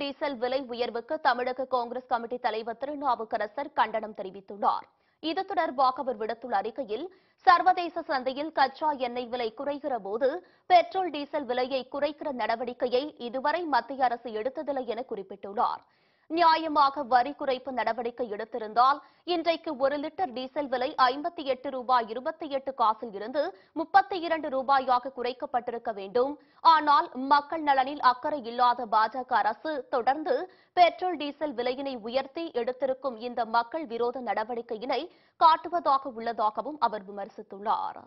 Diesel விலை உயர்வுக்கு தமிழக காங்கிரஸ் கமிட்டி தலைவர் திருநாவுக்கரசர் கண்டனம் தெரிவித்துள்ளார். இது தொடர்பாக அவர் விடுத்துள்ள அறிக்கையில் சர்வதேச சந்தையில் கச்சா எண்ணெய் விலை குறைகிற போது பெட்ரோல் டீசல் விலையை குறைக்கிற நடவடிக்கையை இதுவரை மத்திய அரசு எடுத்ததில்லை என குறிப்பிட்டுள்ளார். நியாயமாக வரி குறைப்பு நடவடிக்கை எடுத்திருந்தால் இன்றைக்கு ஒரு லிட்டர் டீசல் விலை ஐம்பத்தி எட்டு ரூபாய் இருபத்தி எட்டு காசில் இருந்து முப்பத்தி இரண்டு ரூபாயாக குறைக்கப்பட்டிருக்க வேண்டும். ஆனால் மக்கள் நலனில் அக்கறை இல்லாத பாஜக அரசு தொடர்ந்து பெட்ரோல் டீசல் விலையினை உயர்த்தி எடுத்திருக்கும் இந்த மக்கள் விரோத நடவடிக்கையினை காட்டுவதாக உள்ளதாகவும் அவர் விமர்சித்துள்ளார்.